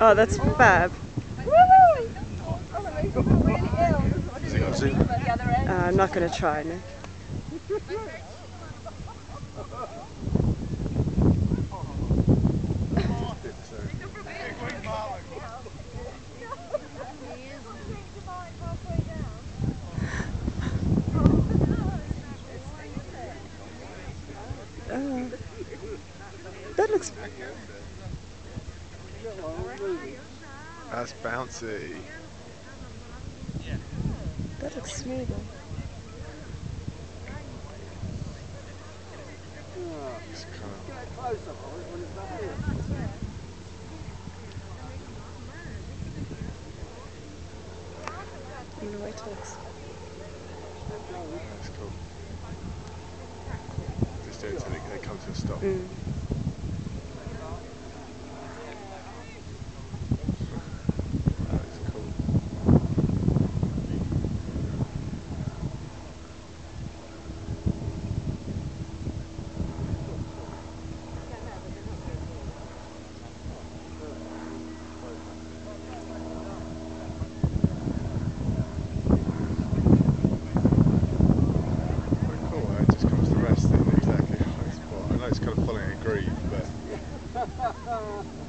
oh, that's fab. Has he got a zoom? Uh, I'm not going to try, no. Oh. That looks That's bouncy. that looks smoother. It's kind wait till it's that's cool. Just do it that kinds of stuff. Mm. calling it a groove, but